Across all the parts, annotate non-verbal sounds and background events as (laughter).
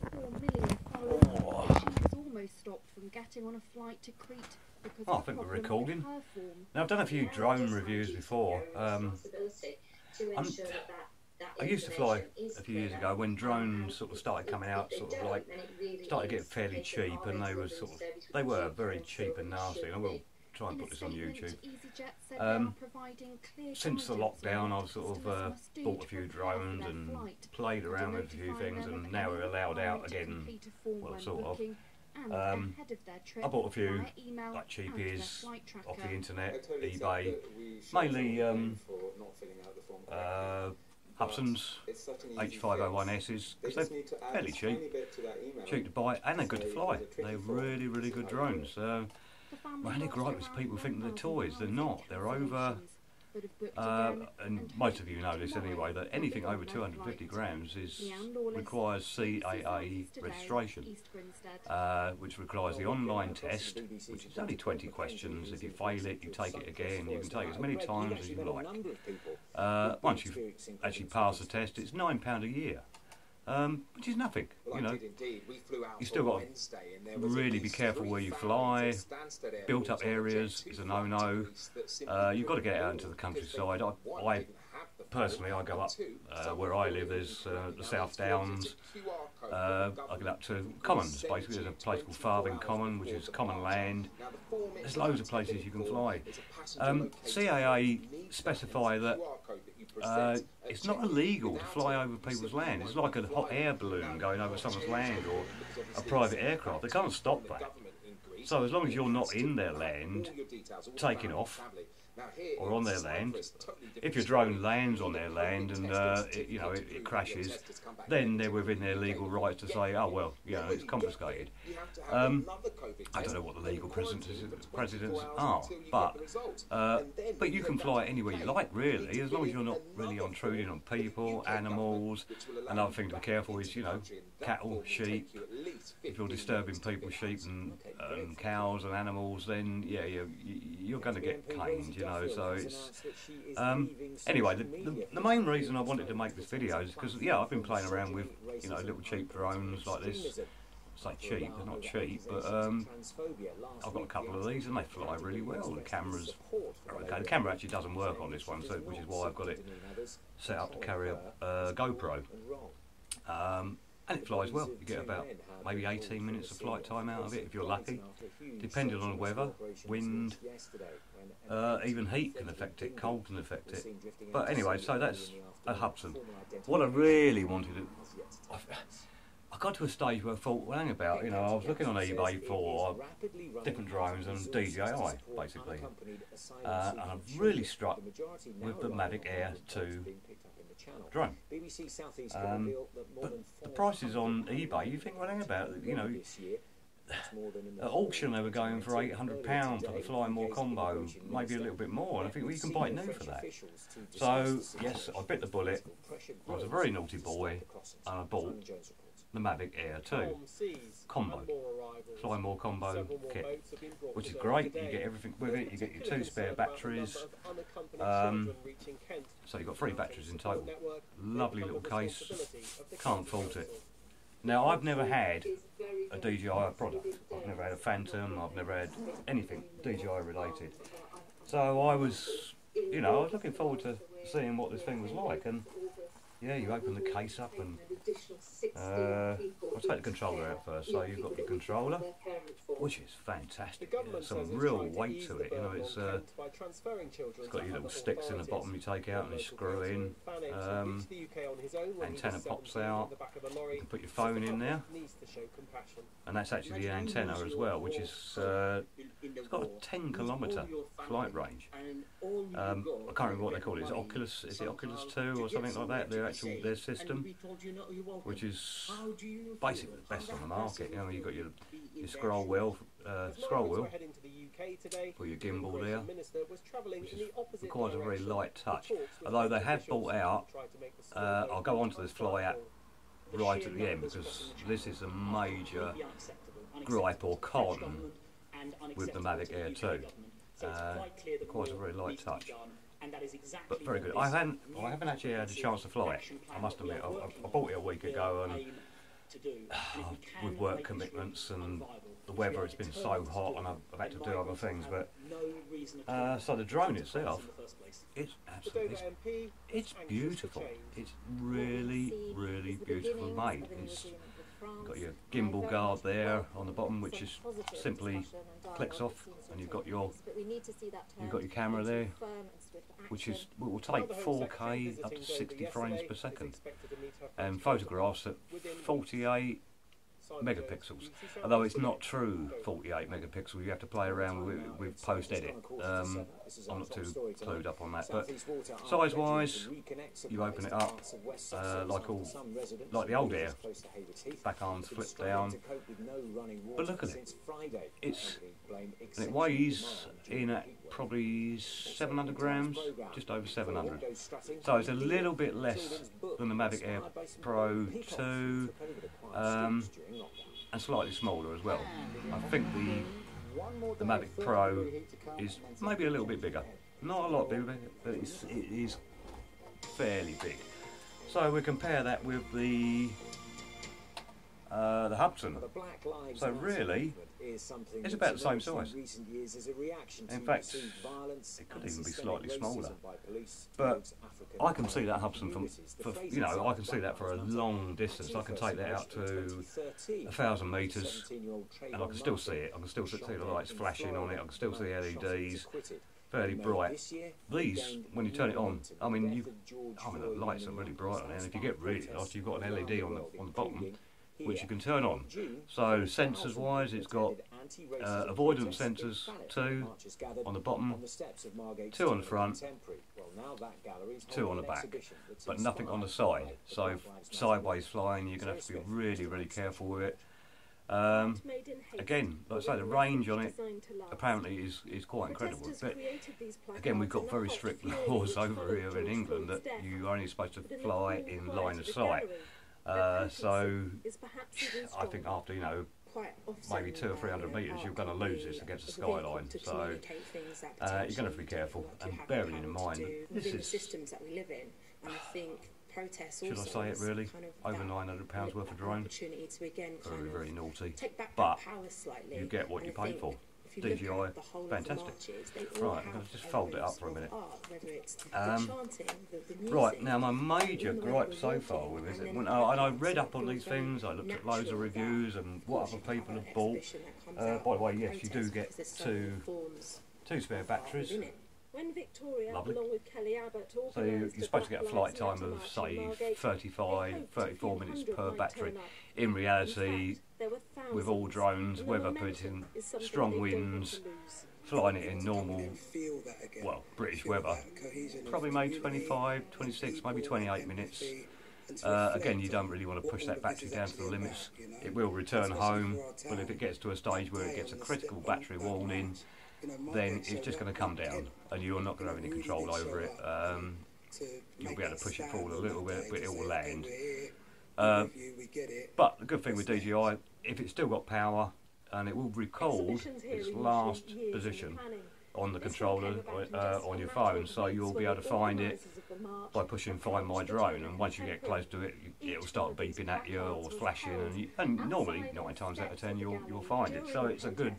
four million followers. She has almost stopped from getting on a flight to Crete Oh, I think we're recording. Now I've done a few drone reviews before. Um, I used to fly a few years ago when drones sort of started coming out, sort of like started getting fairly cheap, and they were sort of they were very cheap and nasty. I will try and put this on YouTube. Um, they are providing clear Since the lockdown, I've sort of uh, bought a few drones and played around with a few things, and now we're allowed out again. complete a form well, sort of. Um, ahead of their trip I bought a few via email like and their cheapies off the internet, eBay, mainly um, uh, Hubsans H501Ss because they're fairly cheap, cheap to buy, and they're good to fly. They're really, really good drones. So The family my only lost gripe is people think they're toys. They're not. They're over. Uh, and most of you know this anyway, that anything over 250 grams is requires CAA registration, uh, which requires the online test, which is only 20 questions. If you fail it, you take it again. You can take it as many times as you like. Uh, once you've actually pass the test, it's £9 a year, um, which is nothing, you know. You still got to really be careful where you fly. Built up areas is a no-no. Uh, you've got to get out into the countryside. I, I personally, I go up uh, where I live. There's uh, the South Downs. Uh, I get up to Commons. Basically, there's a place called Farthing Common, which is common land. There's loads of places you can fly. Um, CAA specify that uh, it's not illegal to fly over people's land. It's like a hot air balloon going over someone's land or a private aircraft. They can't stop that. So as long as you're not in their land, taking off, or on their land, if your drone lands on their land and uh, it, you know it, it crashes, then they're within their legal rights to say, oh well, you know, it's confiscated. Um, I don't know what the legal precedents, are, but uh, but you can fly anywhere you like, really, as long as you're not really intruding on people, animals. Another thing to be careful is, you know, cattle, sheep. If you're disturbing people, sheep and, cows and animals, then yeah, you, you're going to get caned, you know. So it's um, anyway. The, the, the main reason I wanted to make this video is because yeah, I've been playing around with you know little cheap drones like this. Say cheap, they're not cheap, but um, I've got a couple of these and they fly really well. The cameras okay. The camera actually doesn't work on this one, so which is why I've got it set up to carry a uh, GoPro. Um, and it flies well. You get about maybe 18 minutes of flight time out of it if you're lucky, depending on the weather, wind, uh, even heat can affect it, cold can affect it. But anyway, so that's a Hubsan. What I really wanted to. I got to a stage where I thought, well, hang about, you know, I was looking on eBay for different drones and DJI, basically. Uh, and I'm really struck with the Mavic Air 2 drone. Um, but the prices on eBay, you think, well, hang about, you know, at auction they were going for £800 for the Fly More combo, maybe a little bit more, and I think, well, you can buy it new for that. So, yes, I bit the bullet. I was a very naughty boy, and I bought the Mavic Air 2 combo, Fly More combo kit, which is great. You get everything with it. You get your two spare batteries. Um, so you've got three batteries in total. Lovely little case. Can't fault it. Now I've never had a DJI product. I've never had a Phantom. I've never had anything DJI related. So I was, you know, I was looking forward to seeing what this thing was like. And yeah, you open the case up and uh, I'll take the controller out first. So you've got your controller, which is fantastic. There's some real weight to it. You know, it's uh, it's got your little sticks in the bottom you take out and you screw in. Um, antenna pops out. You can put your phone in there, and that's actually the antenna as well, which is uh, it's got a 10 kilometre flight range. Um, I can't remember what they call it. Is it Oculus? Is it Oculus 2 or something like that? Their actual their system, which is basically the best on the market. You know, you've got your your scroll wheel, uh, scroll wheel for your gimbal there, which is, requires a very light touch. Although they have bought out, uh, I'll go on to this fly app right at the end because this is a major gripe or con with the Mavic Air 2. Uh, requires a very light touch. But very good. I haven't, I haven't actually had a chance to fly it. I must admit, I, I bought it a week ago and (sighs) with work commitments and the weather, it's been so hot and I've, I've had to do other things. But uh, so the drone itself, it's absolutely, it's, it's beautiful. It's really, really beautiful made. It's got your gimbal guard there on the bottom, which is simply clicks off, and you've got your you've got your camera there, which is will take 4K up to 60 frames per second, and photographs at 48 megapixels. Although it's not true 48 megapixels, you have to play around with, with post edit. Um, I'm not too clued up on that, but size wise, you open it up uh, like all like the old Air, back arms flip down. But look at it, it's and it weighs in at probably 700 grams, just over 700. So it's a little bit less than the Mavic Air Pro 2. Um, and slightly smaller as well. I think the the Mavic Pro is maybe a little bit bigger. Not a lot bigger, but it's, it is fairly big. So we compare that with the uh, the Hubsan. So really, it's about the same size. In fact, it could even be slightly smaller. But I can see that Hubsan from, for, you know, I can see that for a long distance. I can take that out to a thousand metres, and I can still see it. I can still see the lights flashing on it. I can still see the LEDs fairly bright. These, when you turn it on, I mean, you, I mean, the lights are really bright on it, and if you get really lost, you've got an LED on the on the bottom, which you can turn on. So sensors wise, it's got uh, avoidance sensors, two on the bottom, two on the front, two on the back, but nothing on the side. So sideways flying, you're going to have to be really, really careful with it. Um, again, like I say, the range on it apparently is, is quite incredible. But again, we've got very strict (laughs) laws over here in England that you're only supposed to fly in line of sight. Uh, so I think after you know maybe two or three hundred metres, you're going to lose this against the skyline. So uh, you're going to have to be careful and bearing in mind that this is systems that we live in, and I think protests should I say it really over nine hundred pounds worth of drone. opportunity to again Very very naughty. take back But power slightly. you get what you pay for. If you look DJI, at the whole of the fantastic. marches, they all Right, I'm gonna just fold it up for a minute. art, whether it's the Um, chanting, the, the music, Right, now my major the gripe so far with it, and when, the and I read up on these things, I looked at loads of reviews and what other people have bought. exhibition that comes Uh, by the way, yes, you do get because there's so many two two spare batteries. Within it. When Victoria, Lovely. along with Kelly Abbott, So you- organised you're supposed to get a flight time of say Margate, 35, 34 minutes per battery. In reality, In fact, there were with all drones, weather momentum permitting, strong they don't want winds, flying it in normal, Feel that again. well, British weather, that cohesion of probably maybe 25, 26, maybe 28 minutes. empathy, and to Uh, again, you don't really want to push that battery down to the limits. about, you know. It will return home, but if it gets to a stage where it gets a critical battery warning, line. You know, then it's just going to come down, and you're not going to have any control over it. Um, you'll be able to push it forward a little bit, but it will land. "Okay, we're here, Uh, we're with you, we get it. But the good thing with DJI, if it's still got power, and it will record its last usually years in the position on the controller uh, on your phone, so you'll be able to find it organisers of the march by pushing Find My Drone, and once you get close to it, it'll start beeping at you or flashing, and, you, and normally nine times out of ten you'll you'll find it. So it's a good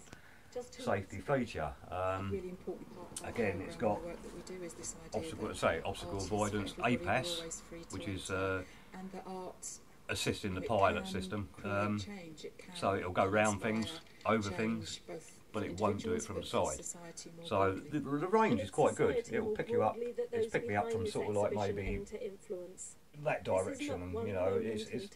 safety feature. Um, really important part of again, it's got and work that we do is this idea obstacle, say obstacle avoidance, APAS, always free to which is uh, and that art assisting the pilot system. Um, so it'll go round things, over things, but it won't do it from the side. So the, the range is quite good. It'll pick you up. It's picked me up from sort of like maybe that direction. You know, it's it's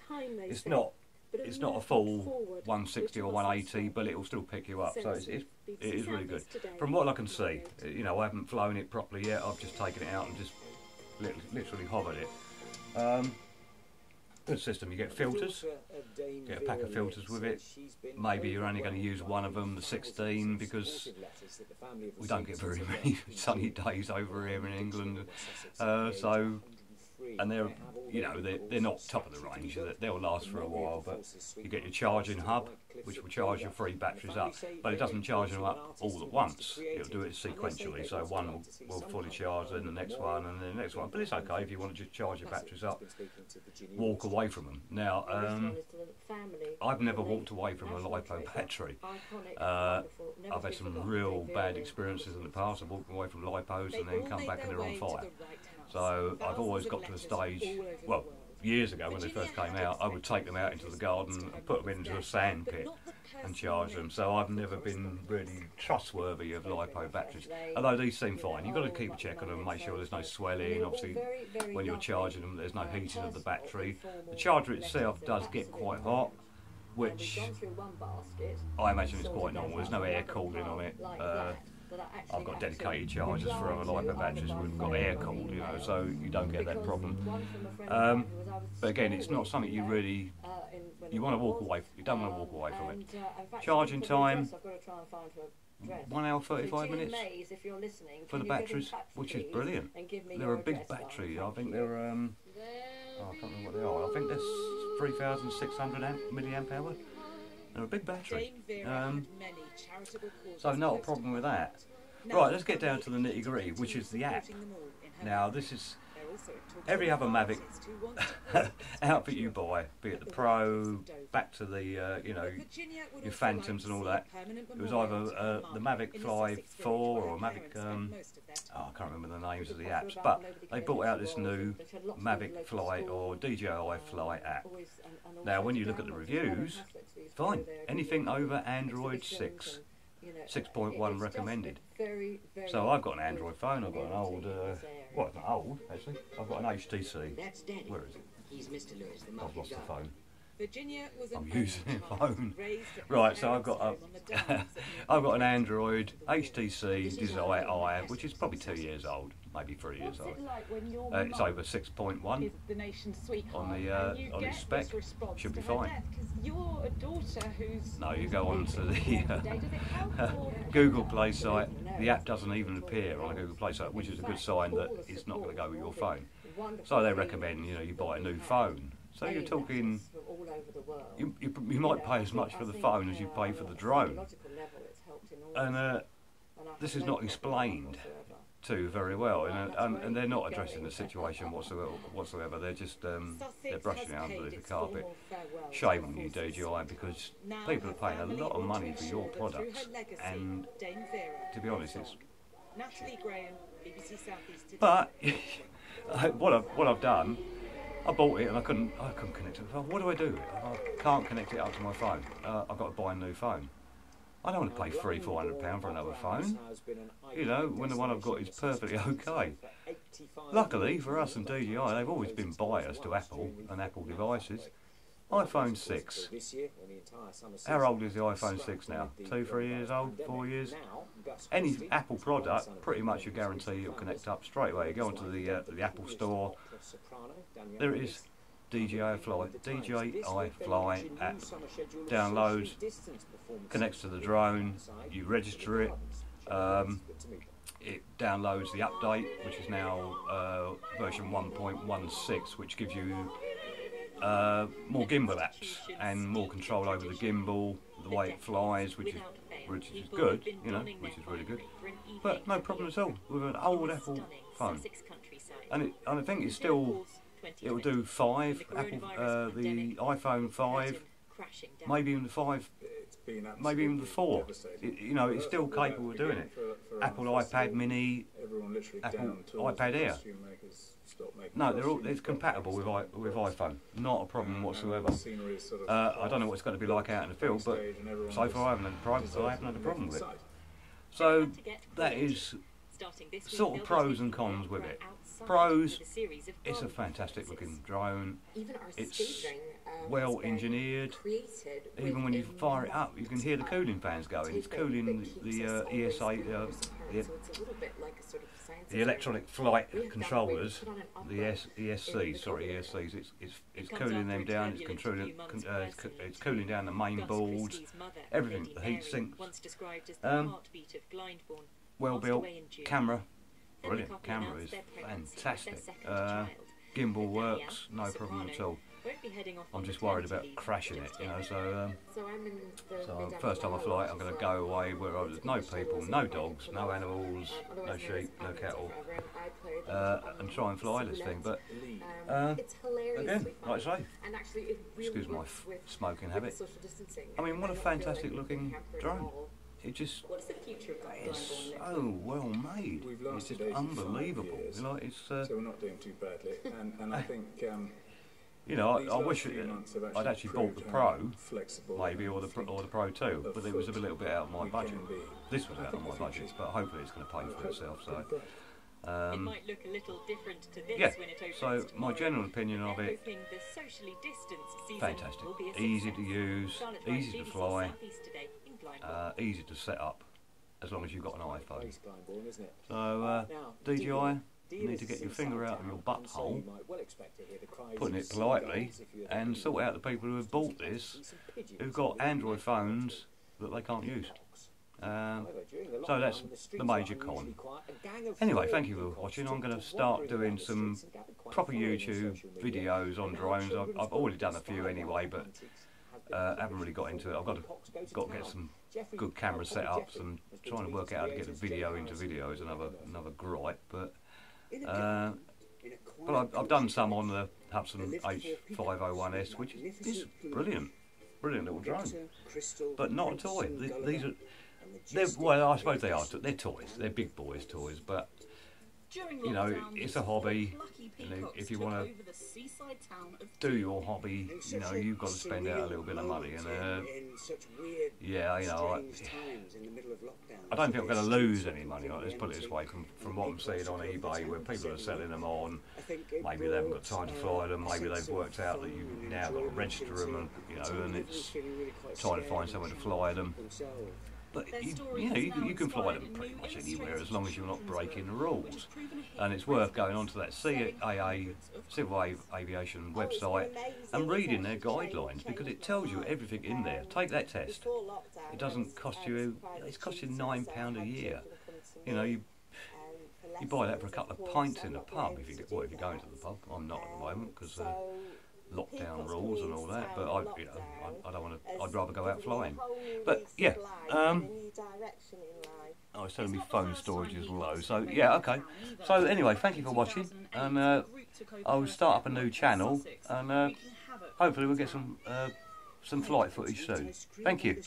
it's not it's not a full 160 or 180, but it'll still pick you up. So it's, it's it is really good. From what I can see, you know, I haven't flown it properly yet. I've just taken it out and just lit- literally hovered it. Um, good system. You get filters. Get a pack of filters with it. Maybe you're only going to use one of them, the 16, because we don't get very many (laughs) sunny days over here in England. Uh, so and they're you know they're, they're not top of the range. They'll last for a while, but you get your charging hub, which will charge your three batteries up, but it doesn't charge them up all at once. It'll do it sequentially, so one will, will fully charge, then the next one, and then the next one. But it's okay if you want to just charge your batteries up, walk away from them. Now, um, I've never walked away from a lipo battery. Uh, I've had some real bad experiences in the past. I've walked away from lipos and then come back and they're on fire. So I've always got to a stage, well, years ago when they first came out, I would take them out into the garden and put them into a sand pit and charge them. So I've never been really trustworthy of lipo batteries. Although these seem fine, you've got to keep a check on them, make sure there's no swelling. Obviously, when you're charging them, there's no heating of the battery. The charger itself does get quite hot, which I imagine is quite normal. There's no air cooling on it. Uh, I've got dedicated chargers for other lipo batteries we've got air cooled, you know, so you don't get that problem. Um, but again, it's not something you really you want to walk away. You don't want to walk away from it. Charging time, one hour thirty-five minutes for the batteries, which is brilliant. They're a big battery. I think they're um, oh, I can't remember what they are. I think they're three thousand six hundred amp, milliamp hour. They're a big battery. Um, so not a problem with that. Right, let's get down to the nitty gritty, which is the app. Now, this is every other Mavic (laughs) outfit you buy, be it the Pro, back to the uh, you know your Phantoms and all that. It was either uh, the Mavic Fly 4 or Mavic. Um, oh, I can't remember the names of the apps, but they brought out this new Mavic Fly or DJI Fly app. Now, when you look at the reviews, fine, anything over Android 6. 6.1 recommended. So I've got an Android phone. I've got an old, uh, well, it's not old actually. I've got an HTC. That's Danny. Where is it? He's Mr. Lewis, the I've lost the phone. Virginia was I'm using a phone. (laughs) Right, so I've got a, home on the (laughs) downs at I've got an Android HTC Desire I, which is probably two years old, maybe three years What's old. it like when Uh, it's over 6.1. is the nation's sweetheart on the, uh, on its spec, should be fine. you're a daughter who's No, you go on to the uh, it help or- (laughs) Google Play site. The app doesn't even appear on the Google Play site, which is a good sign that it's not going to go with your phone. So they recommend you know you buy a new phone. So you're talking you, you, you might pay as much for the phone as you pay for the drone. And uh, this is not explained to very well, and, and, and they're not addressing the situation whatsoever. Whatsoever, they're just um, they're brushing it under the carpet. Shame on you, DJI, because people are paying a lot of money for your products, and to be honest, it's. Natalie Graham, BBC Southeast But (laughs) what I've what I've done, I bought it and I couldn't I couldn't connect it. What do I do? I can't connect it up to my phone. Uh, I've got to buy a new phone. I don't want to pay three four hundred pound for another phone. You know, when the one I've got is perfectly (laughs) okay. Luckily for us and DJI, they've always been biased to Apple and Apple devices. iPhone 6. How old is the iPhone 6 now? Two, three years old? Four years? Any Apple product, pretty much you guarantee it'll connect up straight away. You go onto the uh, the Apple Store, there it is, DJI Fly, DJI Fly app. Downloads, connects to the drone, you register it, um, it downloads the update, which is now uh, version 1.16, which gives you uh, more gimbal apps and more control over the gimbal, the way it flies, which is which is good, you know, which is really good. But no problem at all with an old Apple phone. And, it, and I think it's still, it will do five, Apple, uh, the iPhone 5, maybe even the 5, maybe even the 4. It, you know, it's still capable of doing it. Apple iPad mini, Apple iPad Air. No, they're all, it's compatible with i, with iPhone. Not a problem whatsoever. Uh, I don't know what it's going to be like out in the field, but so far I haven't had a I haven't had a problem with it. So that is sort of pros and cons with it. Pros, it's a fantastic looking drone. It's uh, well engineered. Even when you fire it up, you can hear the cooling fans going. It's cooling the, the uh, ESA, uh, the, So it's a little bit like a sort of science the electronic flight We have that controllers, way to put on an the opera S, in ESCs, sorry, ESCs. It's it's it's cooling them down. It's controlling, few months con, uh, it's, co- personally it's cooling down the main boards. Everything, the heat sinks. once described as the Um, heartbeat of Glyndebourne, Well built away in June. camera, brilliant camera is their pregnancy with fantastic. Uh, gimbal works, no problem at all. Won't be heading off I'm just worried about crashing it, you know. So, um, So I'm in the so mid-Africa first time I fly, I'm going to go away where there's no people, no dogs, no animals, no otherwise known as sheep, no cattle, and I played the uh, and try and fly this thing. But um, uh, it's hilarious. again, like I say, and actually, it really excuse my smoking habit. I mean, what a don't feel like fantastic looking drone. All. It just What's the future of Glasgow? it's so well made. We've It's lasted just unbelievable. years. You know, it's uh, So we're not doing too badly, and, and I (laughs) think um, you know, I, I wish it, months have I'd actually bought the Pro, maybe, or the Pro- or the Pro Two, but it was a little bit out of my budget. This was out of my budget, but hopefully it's going to pay for itself. So. Bright. it Um, might look a little different to this yeah, when it opens so my tomorrow. general opinion of They're it, hoping the socially distanced season fantastic. will be Easy to use, Charlotte easy to BBC fly, Southeast Today in Blindwell. uh, easy to set up, as long as you've got an iPhone. Place Glyndebourne, isn't it? So, uh, DJI, you need to get your finger out of your Southtown, and so butthole, you might well expect to hear the cries putting it politely, seagulls if you're and sort out the people who have bought this, and some pigeons who've got Android phones that they can't use. Um, However, during the so that's the major con. unusually quiet, a gang of Anyway, thank you for watching. I'm going to start doing some streets and gathered quite proper YouTube videos on drones. I've, I've already done a few anyway, but antics has been uh, haven't really got into it. I've got to got to get some good camera setups and trying to work out how to get the video into video is another another gripe. But uh, but I've, I've done some on the Hubsan H501S, which is brilliant, brilliant little drone. But not a toy. These are well, I suppose they are. They're toys. They're big boys' toys, but You know, it's a hobby, you know, if you wanna over the seaside town of do your hobby, you know, you've got to spend out a little bit of money. And uh, in such weird, yeah, you know, I, strange times in the middle of lockdown. I don't think I'm going to lose any money on. Let's put it this way: from, from what I'm seeing on eBay, where people are selling them on, I think it maybe they haven't got time to uh, fly them. Maybe they've worked out that you've now got to register them, and you know, and it's everyone's feeling really quite trying to find somewhere to fly them. But you, you know, you, you can fly them pretty much anywhere as long as you're not breaking the rules. has proven a hit And it's worth going onto that CAA Civil Aviation website and reading their guidelines because it tells you everything in there. Take that test. It doesn't cost you. It's costing nine pound a year. You know, you you buy that for a couple of pints in a pub if you get well, if you're going to the pub. I'm not at the moment because uh, lockdown rules and all that. But I, you know, I, I don't want to. I'd rather go out flying. But yeah, um, I was telling me phone storage is low. So yeah, okay. So anyway, thank you for watching, and uh, I'll start up a new channel, and uh, hopefully we'll get some uh, some flight footage soon. Thank you.